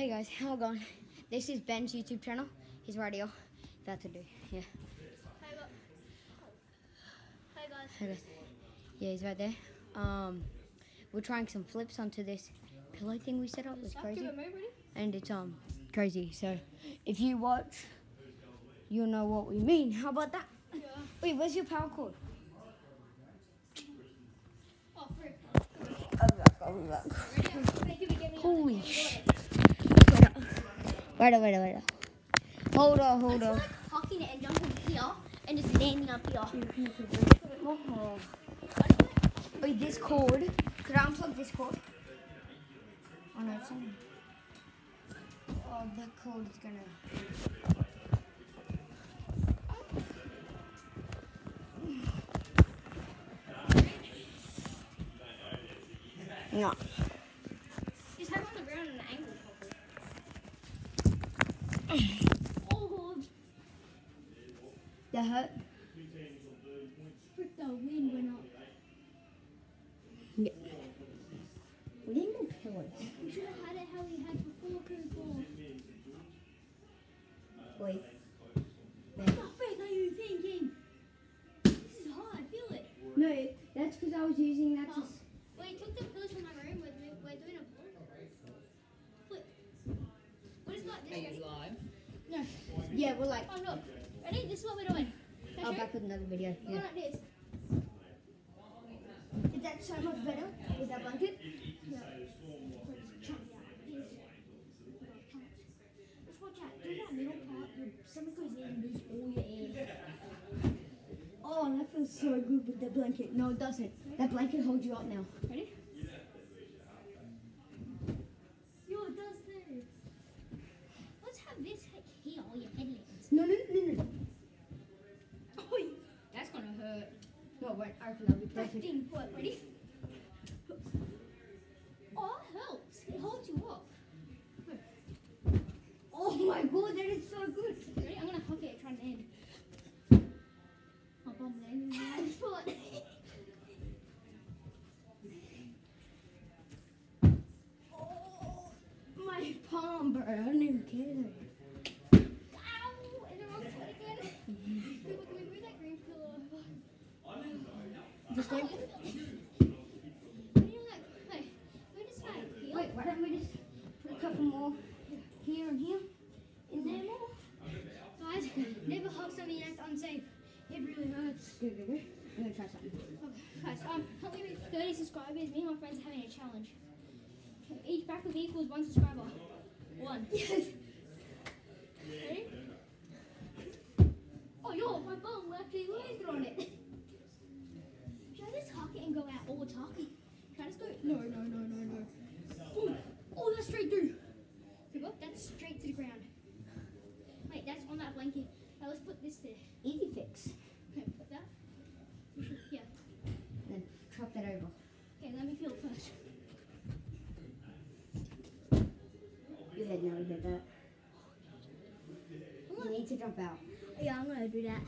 Hey guys, how it going? This is Ben's YouTube channel. His radio. About to do. Yeah. Hi, gu- Hi guys. Hey guys. Yeah, he's right there. Um, we're trying some flips onto this pillow thing we set up. It's crazy, give it a move, ready? and it's um crazy. So, if you watch, you'll know what we mean. How about that? Yeah. Wait, where's your power cord? Oh, frick. I'll be back. I'll be back. Ready? Hey, give me, give me. Holy give me. sh- Wait wait wait. Hold on, hold on. it and jumping here and just landing up here. Oh. Wait, this cord. Could I unplug this cord? Oh no, it's on. Oh, that cord is gonna. No. Just have it on the ground at an angle, probably. Oh, That hurt? frick, the wind went up. Yeah. We didn't go pillows. We should have had it how we had before, Cooper. Wait. What the frick are you thinking? This is hard, feel it. No, that's because I was using that to. Oh, Wait, took the pillows from my room. We're, do- we're doing a flip. What is not this? Are ready? live? No. Yeah, we're like. Oh, look. Ready? This is what we're doing. Can I'll back with another video. We're Yeah. like this. Is that so much better with that blanket? Yeah. Just watch out. Do that middle part. Your stomach goes in and lose all your air. Oh, that feels so good with the blanket. No, it doesn't. That blanket holds you up now. Ready? Yo, it does too. Let's have this like here, all your head lands. No, no, no, no, no. Oh, that's gonna hurt. No, wait, I reckon that'll be perfect. Fifteen foot. Ready? Oh, that helps. It holds you up. Oh my god, that is so good. Ready? I'm gonna hook it, try and land. My bum landing on my foot. Oh, my palm, bro. I don't even care. Ow! And the wrong foot again. People, can we move that green pillow over? Just Oh, like, it feels- What do you like? Hey, we just like here. Wait, why don't we just put a couple more here and here? In there more? Guys, never hug something that's unsafe. It really hurts. Good, good, good. I'm gonna try something. Okay, guys, um, help me with 30 subscribers. Me and my friends are having a challenge. Each back of equals one subscriber. One. Yes. Ready? Oh, yo, my bum actually landed on it. Should I just huck it and go out all tuck? Should I just go? No, no, no, no, no. Oh, oh that's straight through. Okay, look, that's straight to the ground. Wait, that's on that blanket. Now let's put this there. Easy fix. Okay, put that. Yeah. Then chop that over. Okay, let me feel it first. Your head now, you heard that. You need to jump out. Yeah, I'm gonna do that.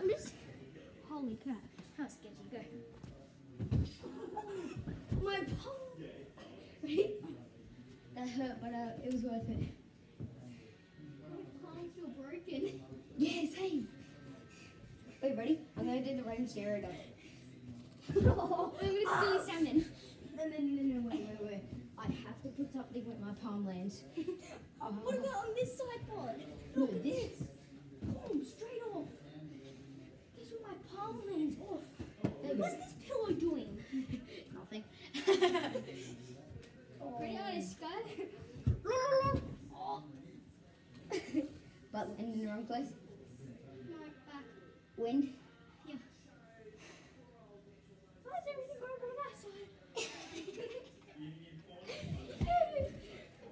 I'm just. Holy crap! How sketchy. Go. My palm. Ready? That hurt, but uh, it was worth it. My palms feel broken. Yeah, same. Wait, ready? I'm gonna do the rain stereo. I'm gonna see salmon. No, no, no, no, wait, wait, wait. I have to put something where my palm lands. Uh, What about on this side look no, this? Boom, straight off. Guess where my palm lands off. What's this pillow doing? Nothing. but in the wrong place. Wind. Yeah. Why is everything going on that side?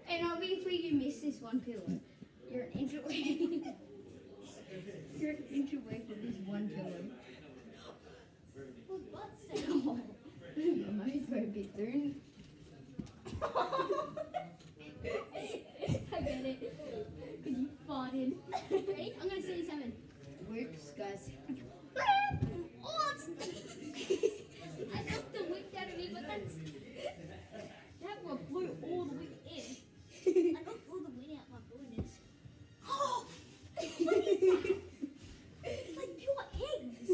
And obviously you missed this one pillow. You're an inch away. You're an inch away from this one pillow. Well, butt safe. Oh, your mouth's so big, dude. I get it. Because you farted. Ready? I'm going to say seven. We're disgusting. oh, I knocked the wind out of me, but that's... That one blew all the wind in. I knocked all the wind out my bonus. Oh! What is that? it's like pure eggs.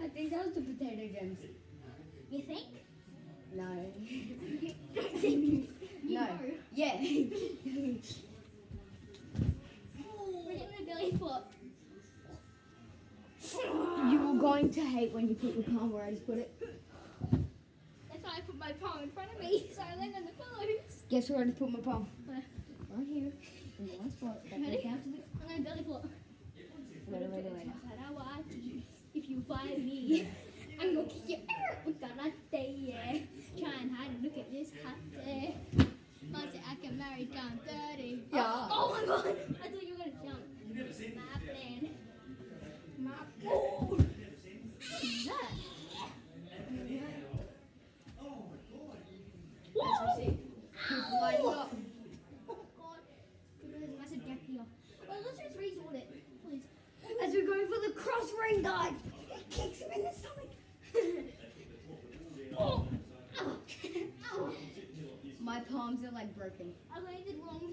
I think that was the potato gems. You think? No. no. Yeah. you were going to hate when you put your palm where I just put it. That's why I put my palm in front of me, so I land on the pillows. Guess where I just put my palm? Where? Right here. In one spot. That Ready? Down to the... I'm going to belly flop. Wait, wait, wait. If you find me, I'm going to kick your ass. Try and hide and look at this hot day. Said I can marry John 30. Yeah. Oh, oh my god! I thought you were gonna jump. My plan. My oh. What is that? Whoa! Lighting up. Oh god. There's a massive gap here. Well, let's just resort it, please. As we're going for the cross ring dive, it kicks him in the stomach. Oh! My palms are like broken. I landed wrong.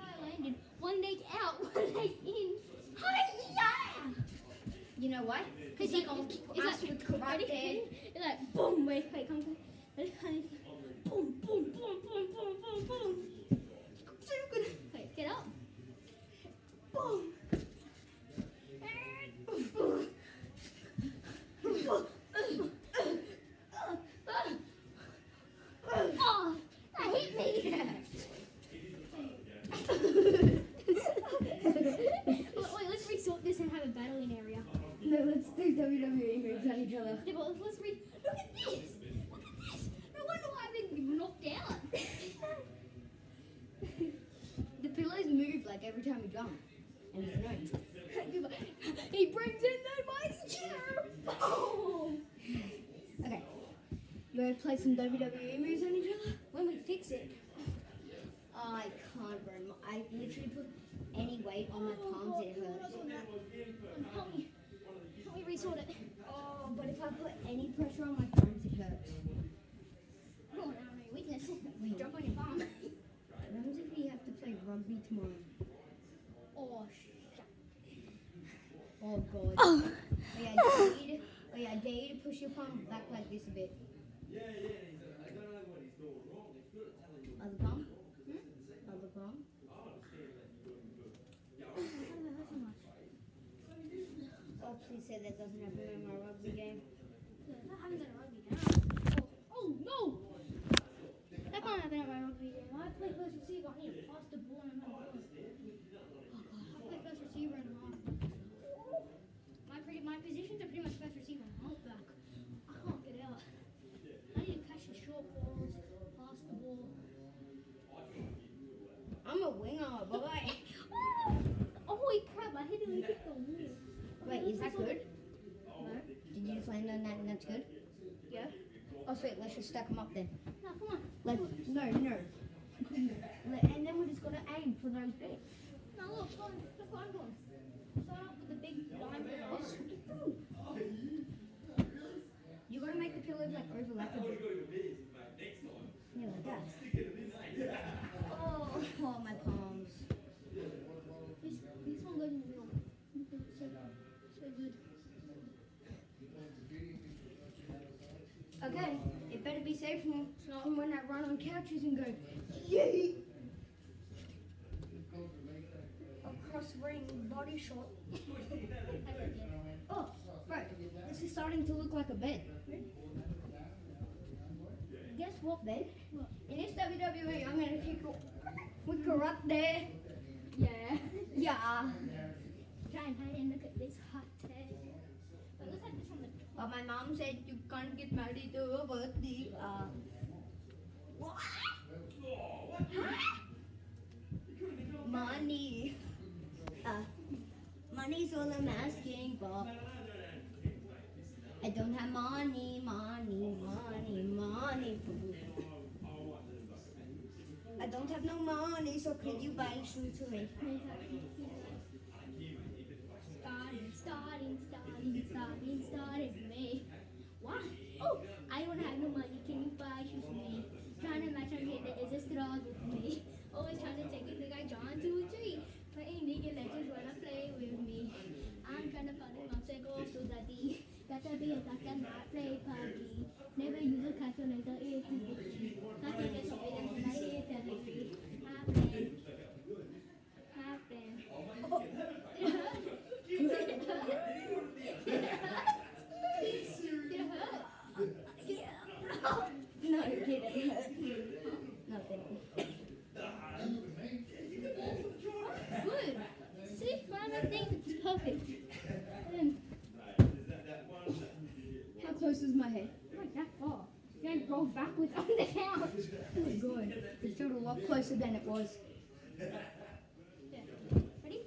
I landed. One leg out, one leg in. Hi-ya! You know why? Because he gonna kick ass like- with karate. It's like boom, wait, wait, come, come. Boom, boom, boom, boom, boom, boom, boom. So good. Wait, get up. Boom. Oh, that hit me. wait, wait, let's resort this and have a battling area. No, let's do WWE moves on each other. Yeah, but let's re- Look at this! Look at this! No wonder why I've been knocked out. The pillows move like every time we jump. And it's annoying. he brings in the mighty chair! Oh! Okay. You want to play some WWE moves on each other? When we fix it. I can't, bro. I literally put any weight on my palms, it hurts. Help me. Help me resort it. Oh, but if I put any pressure on my palms, it hurts. Oh, now a weakness. Jump on your palm. What happens if we have to play rugby tomorrow? Oh, shit. Oh, God. Oh. Oh, yeah, I dare you to, oh, yeah, I dare you to push your palm back like this a bit. Other palm? Hmm? Other palm? Oh, please say that doesn't happen in my rugby game. Oh, no! Can't rugby. I play first receiver. I need to pass the ball and I'm play first receiver and. My, pretty, my positions are pretty much first receiver halfback. I can't get out. I need to catch the short balls, pass the ball. I'm a winger, boy. I the. Wait, is that good? That's good? Yeah? Oh, sweet, let's just stack them up then. No, come on. Like, no, no. And then we're just gonna aim for those bits. No, look, come on. Look what I'm doing. Start off with the big line balls. You gotta make the pillows like overlap a bit. Yeah, like that. Oh, oh, my palms. This, this one goes in the middle. So, so good. Okay, it better be safe from, when I run on couches and go, yay! Across ring body shot. Oh, right. This is starting to look like a bed. Guess what, bed? In this WWE, I'm gonna kick her up there. Yeah. Yeah. Try and hide and look at this hot tag. But let's have this from the But my mom said you can't get married to a birthday. Uh, what? Money. Uh, money's all I'm asking for. I don't have money, money, money, money. I don't have no money, so could you buy shoes for me? Starting, starting, starting, starting, starting for me. What? Oh, I don't have no money. Can you buy shoes for me? Trying to match on here, is a struggle for me. Always trying to take it like I John to a tree. Playing of Legends I play with me. I'm to find a mom say go to the D. Gotta be a and not play PUBG. Never use a calculator, it's a Got to get something lot closer than it was. Yeah. Ready?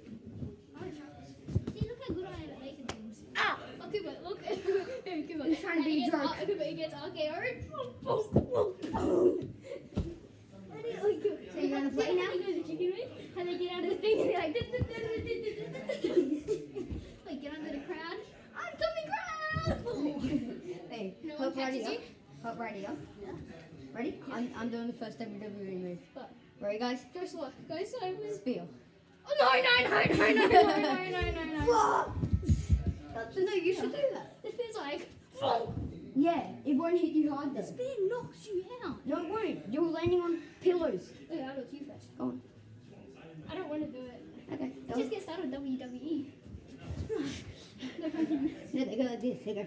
I'm gonna try this. See, look how good I am at making things. Ah! Oh, Cooper, look. Cooper. He's trying to be a And he jerk. oh, Cooper, he gets RKO. Ready? Cooper. So you're gonna play now? He goes to chicken wing, and they get out of the thing, and they're like, like, get under the crowd. I'm coming, crowd! Hey, No hop one right catches here. you? Hop right here. Ready? I'm, I'm doing the first WWE move. What? Ready, guys? Go slow. Go slow. please. Spear. Oh, no, no, no, no, no, no, no, no, no, no. Flop! No, you should do that. This feels like. Yeah, it won't hit you hard though. Spear knocks you out. No, it won't. You're landing on pillows. Okay, I'll do it to you first. Go on. I don't want to do it. Okay. Let's Go. just get started with WWE. no, continue. No, they go like this. They go.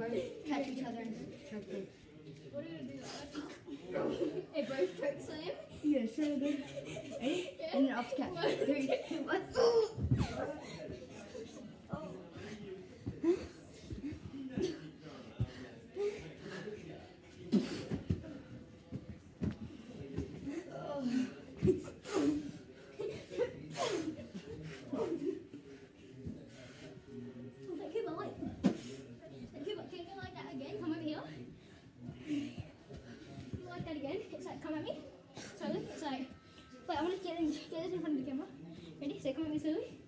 birds catch each other and circle. Você come isso aí?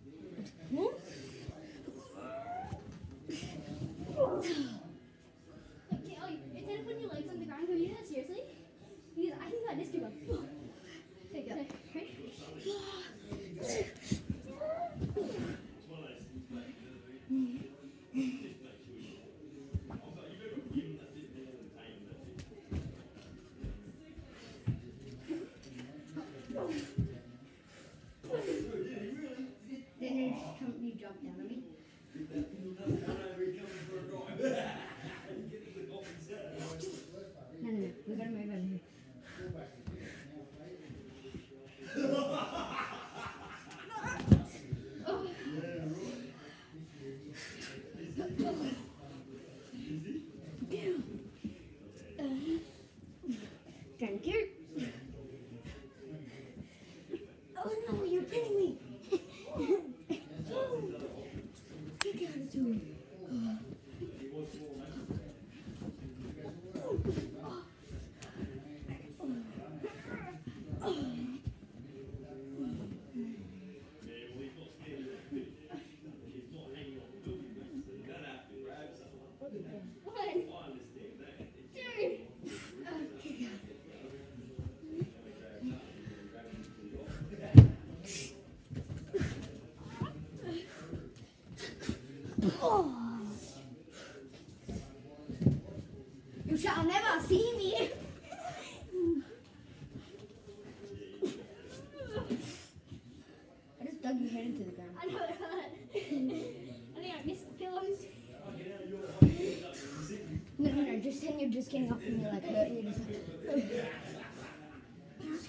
You're just getting up and you're like hurting. You're just like,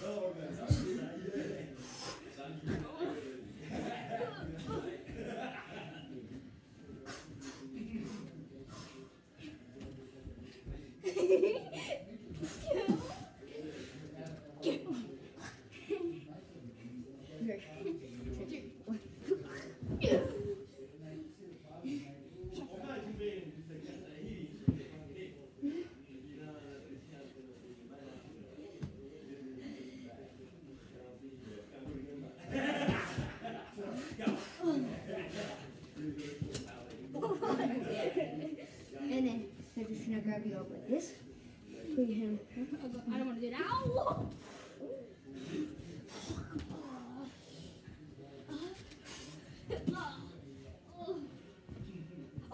oh and then they're just grab like this. Put your hand. I don't want to do that. Ow!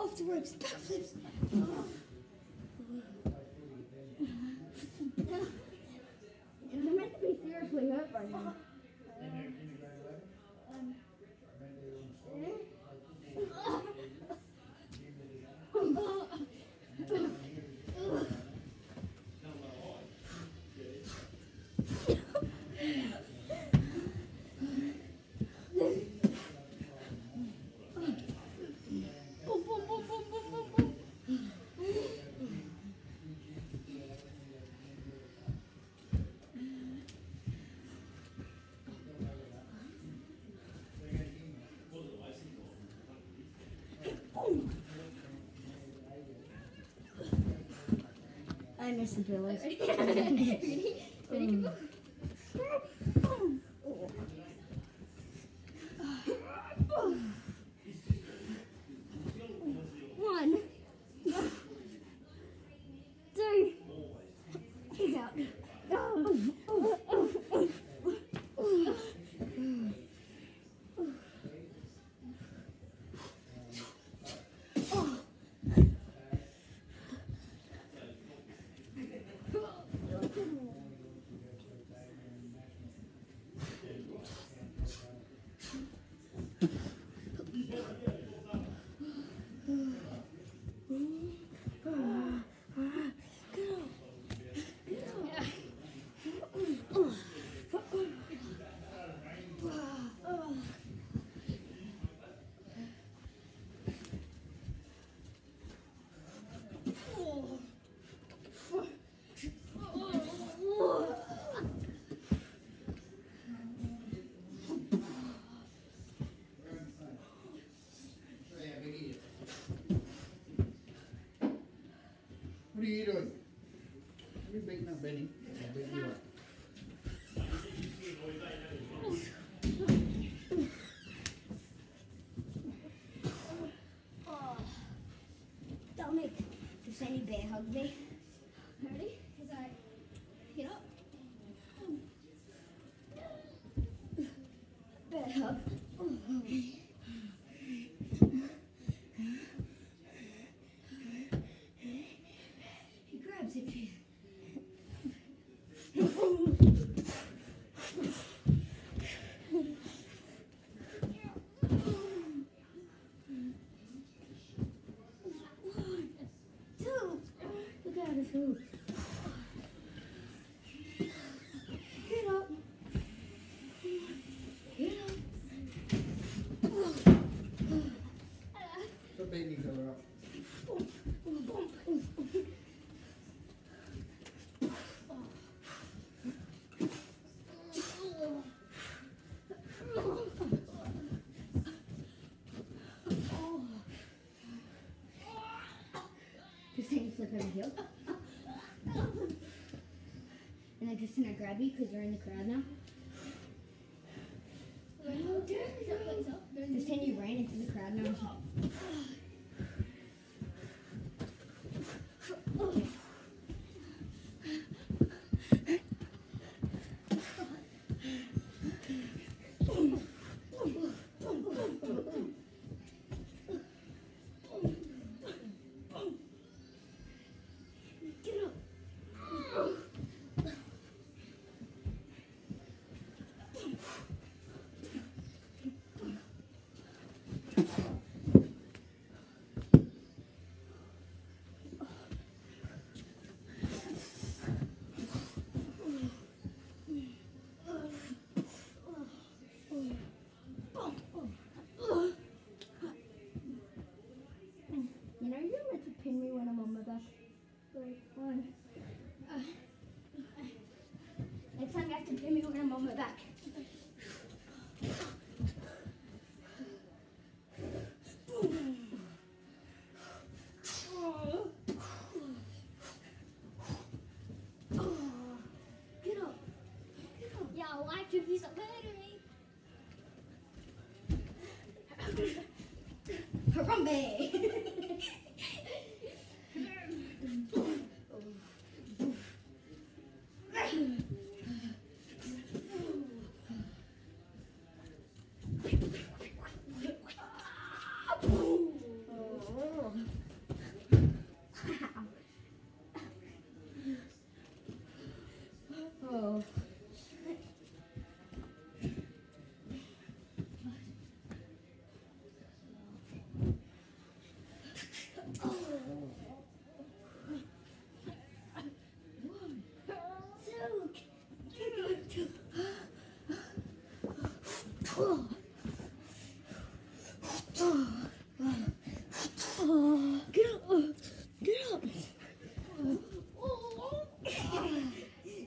Afterwards, backflips. You're meant to be seriously hurt right now. I miss the pillows. Ready? Ready? Ready to go? One. Two. He's out. What are you doing? You're beating Benny. I'll beat you up. Dominic, does any bear hug me? Ready? As I get up. Bear hug. He grabs it. Two. Look at his hooves. Get up. Get up. Stop beating each other up. Take a flip over heel. And I just gonna grab you because you're in the crowd now. Just pretend you ran into the crowd now. Get on my back. Get up. Get up. Yeah, I like to piece of battery. Harambe!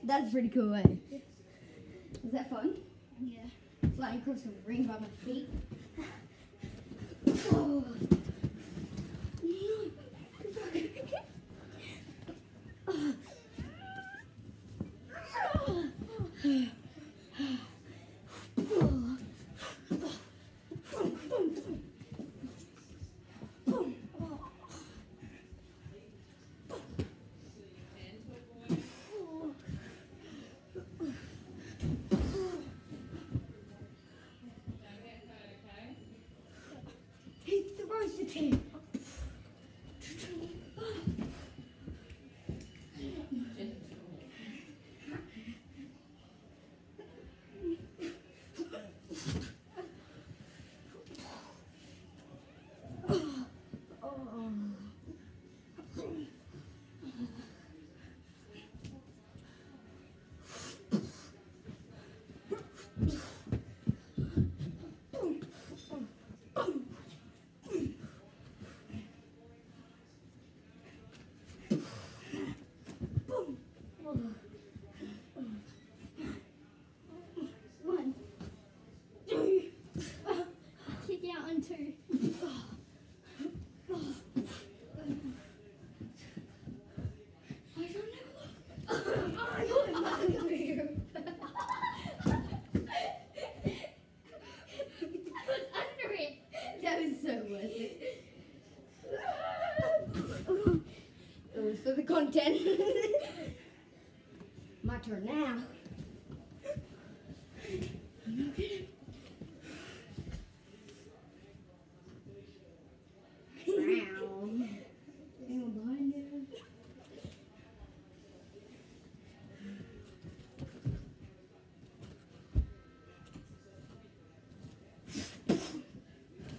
That's pretty cool, eh? Is that fun? Yeah. Flying across the ring by my feet. Oh. He the tape. 10. My turn now.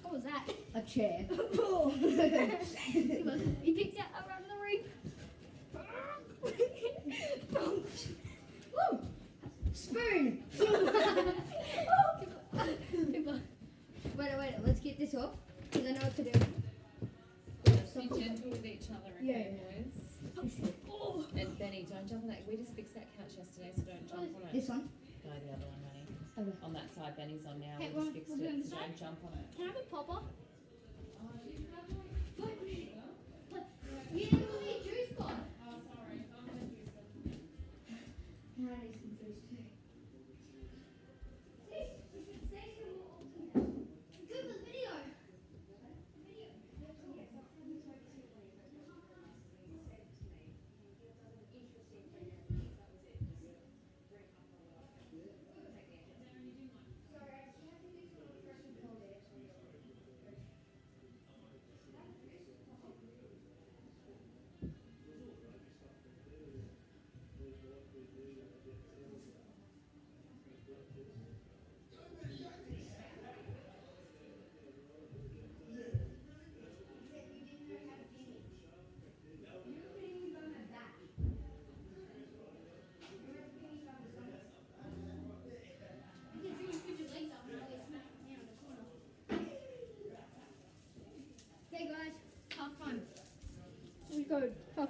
What was that? A chair. you picked up Spoon. Wait, wait, let's get this off. Because I know what to do. Be gentle with each other, okay, yeah. boys? Oh. And Benny, don't jump on that. We just fixed that couch yesterday, so don't jump on it. This one. No, the other one, honey. Okay. On that side, Benny's on now. Hey, we just fixed we'll it, so don't jump on it. Can I have a popper? Oh, yeah,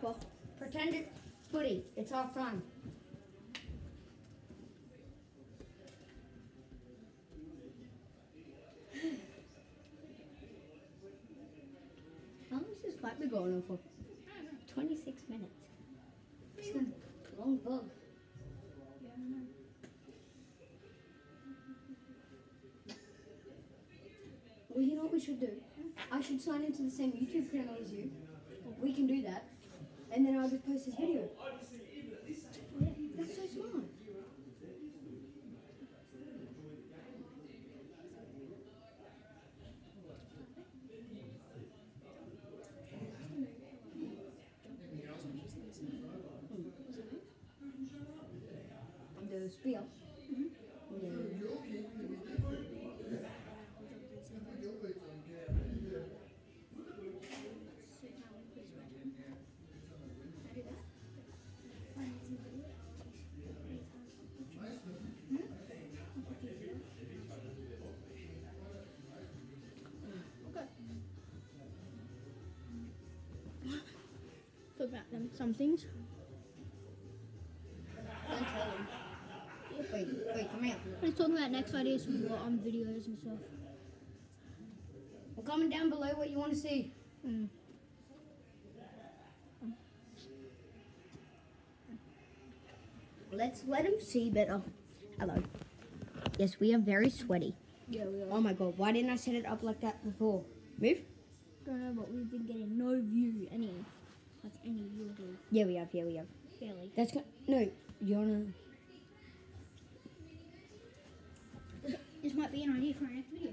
well, pretend it's footy. It's all fun. How long is this flight been going on for? 26 minutes. It's long vlog. Well, you know what we should do? I should sign into the same YouTube channel as you. We can do that. I'll just post this video. Some things. Don't tell them. Wait, wait, come here. Let's talk about next ideas on videos and stuff. Well, comment down below what you want to see. Mm. Let's let him see better. Hello. Yes, we are very sweaty. Yeah, we are. Oh my god, why didn't I set it up like that before? Move? Don't know, but we've been getting no view any, like any view Yeah, we have, yeah, we have. barely. That's good. No, you wanna. This might be an idea for our next video.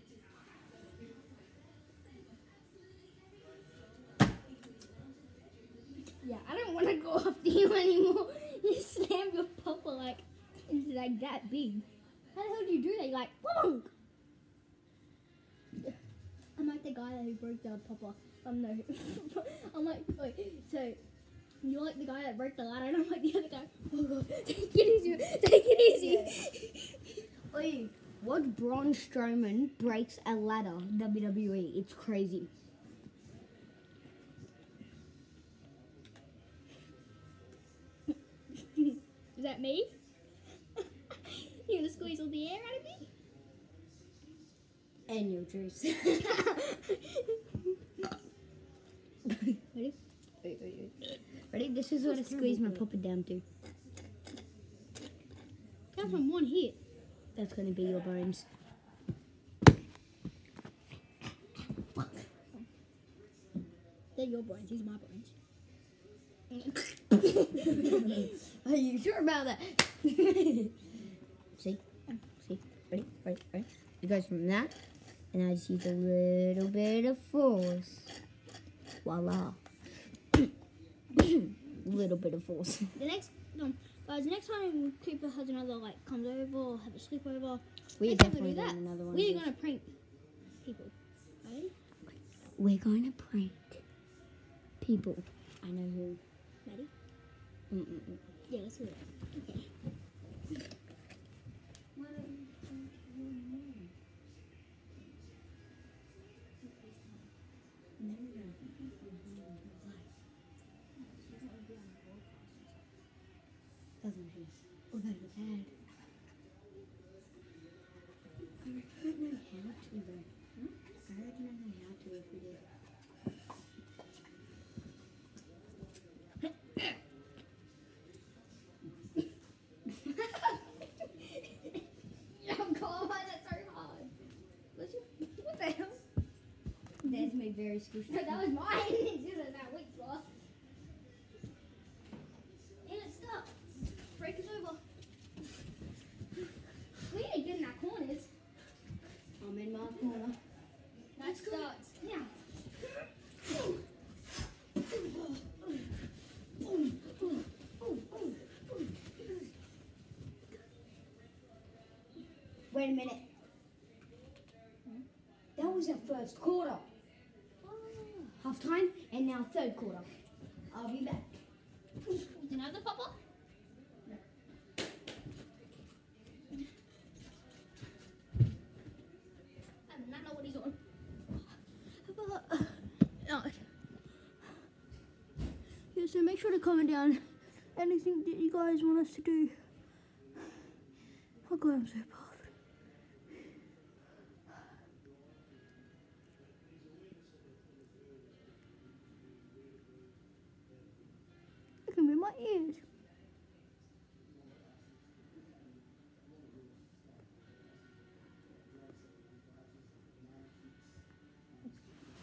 want to go after you anymore. You slammed your papa like into like that big. How the hell do you do that? You're like, bonk! I'm like the guy who broke the papa. Um, no. I'm like, wait, so you're like the guy that broke the ladder, and I'm like the other guy. Oh god, take it easy, take it easy. Oi, what Braun Strowman breaks a ladder? WWE, it's crazy. Is that me? you gonna squeeze all the air out of me? And your juice. Ready? Ready? This is what I squeeze my pupper down to. That's from one hit. That's gonna be your bones. They're your bones. These are my bones. Are you sure about that? see? See? Ready? Ready? Ready? It goes from that, and I just use a little bit of force. Voila. little bit of force. The next, um, guys, the next time Cooper has another like comes over or have a sleepover, We're next time we definitely do that, doing another one. we're gonna prank people. Ready? We're going to prank people. I know who. Ready? Mm-mm-mm. Yeah, let's do it. Okay. Very squishy. No, that was mine. this is that weak sauce. And it's stuck. Break us over. We ain't getting our corners. I'm in my corner. Nice starts. Now. Wait a minute. That was our first quarter. Time and now third quarter. I'll be back. Another papa? I do not know what he's on. Yeah, so make sure to comment down anything that you guys want us to do. Oh god, I'm so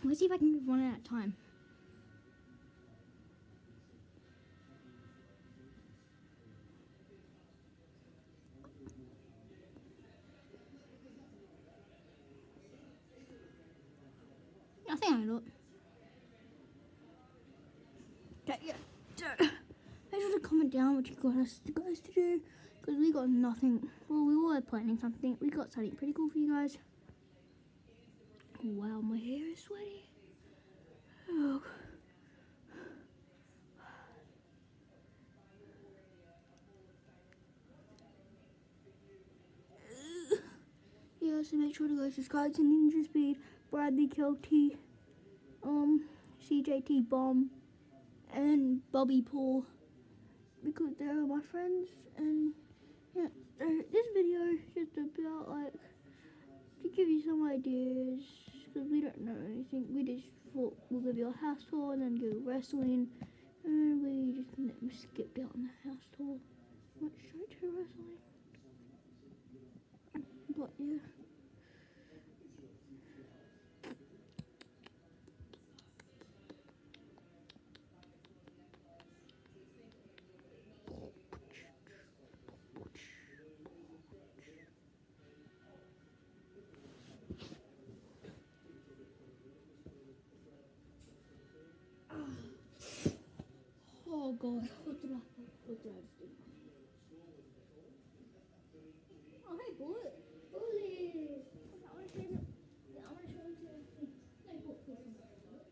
Let's see if I can move one at a time. I think I do it. Okay, yeah. Make sure to comment down what you got us guys to do. Because we got nothing. Well, we were planning something. We got something pretty cool for you guys. Wow, my hair is sweaty. Oh. Yeah, so make sure to go subscribe to Ninja Speed, Bradley Kelty, um, CJT Bomb, and Bobby Paul, because they're my friends, and yeah, this video is just about like to give you some ideas because we don't know anything. We just thought we'll give you a house tour and then go wrestling, and we just never skip out on the house tour. Went straight to wrestling. But yeah. God. What did I what did I just do? Oh hey bullet. Bullet. I wanna show you I wanna show you to no, bullet, bullet, bullet.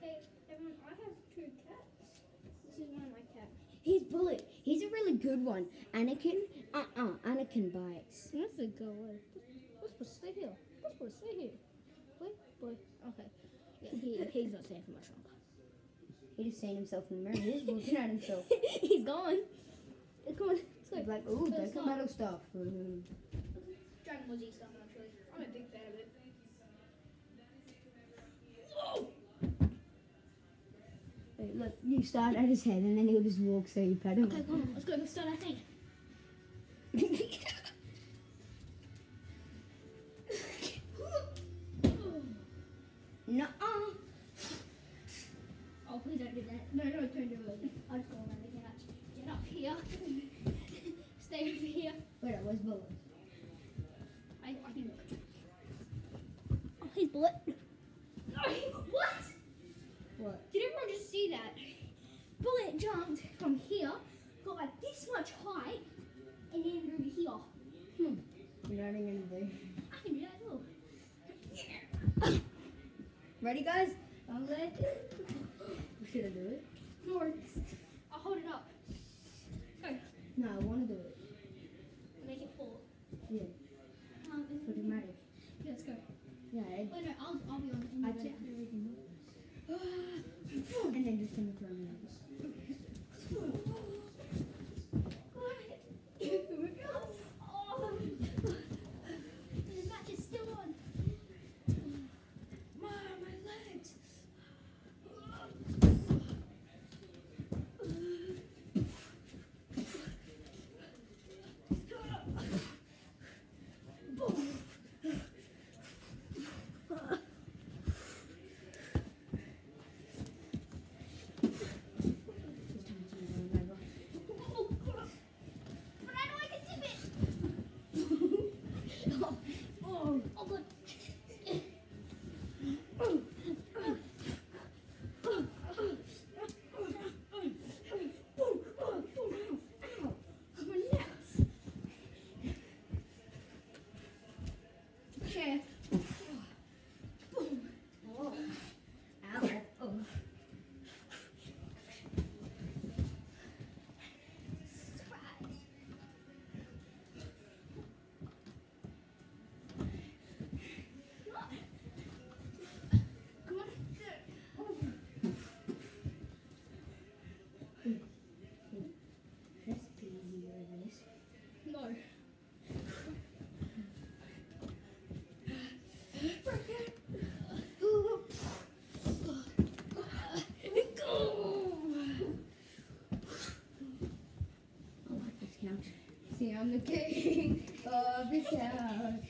Okay, everyone, I have two cats. This is one of my cats. He's Bullet. He's a really good one. Anakin, uh-uh, Anakin bites. Let's go away. Let's put stay here. Let's put stay here. Boy, boy. Okay. Yeah, he, he's not staying for much longer. He just seen himself in the mirror. He's looking at himself. he's gone. Come on, let's go. He's like, ooh, Let's that's the metal stuff. Mm. Dragon Ball Z stuff, actually. I'm a big fan of it. Wait, look, you start at his head and then he'll just walk so you pet him. Okay, come on, let's go. Let's start our thing. Nuh-uh. Don't do that. No, no, don't do it. I'll just go around the couch. Get up here. Stay over here. Wait, where's Bullet? I, I can look. Oh, he's bullet. No, what? What? Did everyone just see that? Bullet jumped from here, got like this much height, and then over here. Hmm. You know what I'm gonna do? I can do that too. Ready, guys? I'm ready. I do it? No. I'll hold it up. Go. No, I want to do it. Make it fall. Yeah, Um, it's dramatic. yeah, let's go. Yeah, it, Wait, no, I'll, I'll be on. I in took the everything. And then just in the front of Oh, the match is still on. My, my legs. I'm the king of this town.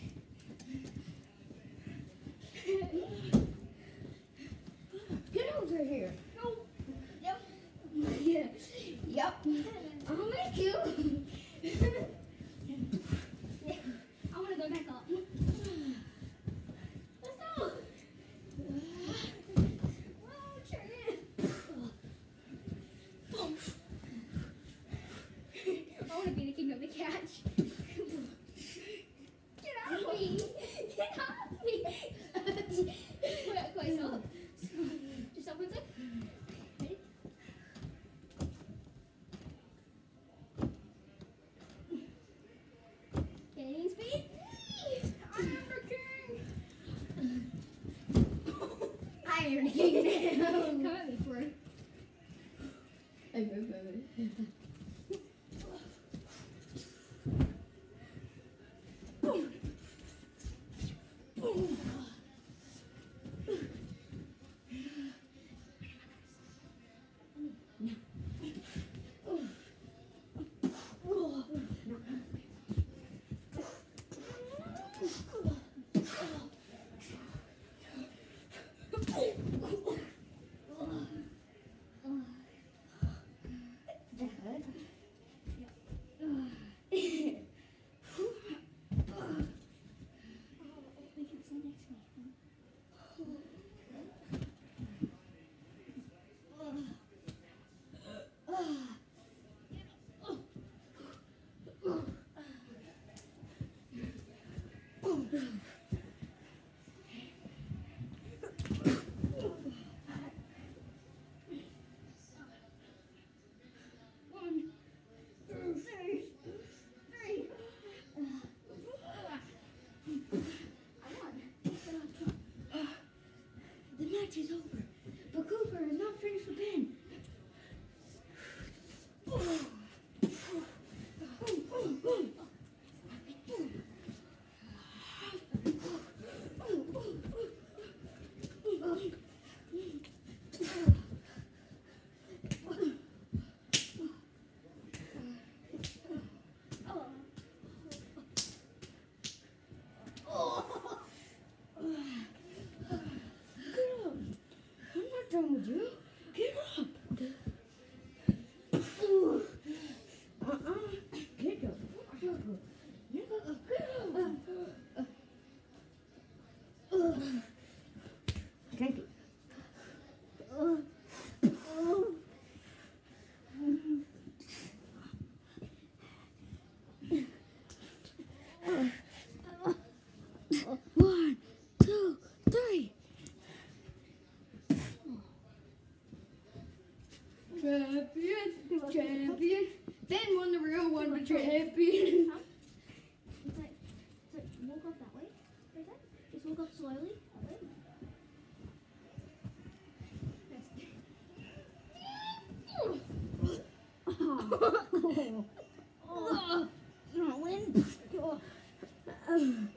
Match is over, but Cooper is not finished with Ben. Get up. I'm not done with you. Get up. Uh-uh. Get up. Get up. Get up. Thank you. One, two, three. Champion, champion. Ben won the real one, the champion. It's like, it's like walk up that way. Like that. Just walk up slowly. That way. Oh, you.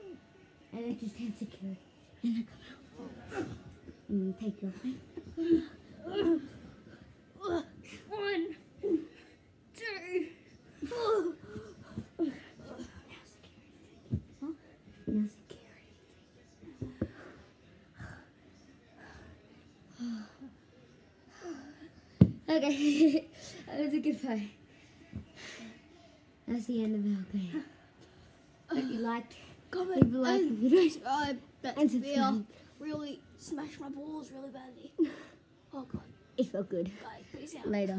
And then just hand security. And then come out. And take your One, two. Security. Okay, that was a good fight. That's the end of our game. Hope you liked. Comment Leave a like if you subscribe. That And subscribe. really smashed my balls really badly. Oh god. It felt good. Bye. Peace out. Later.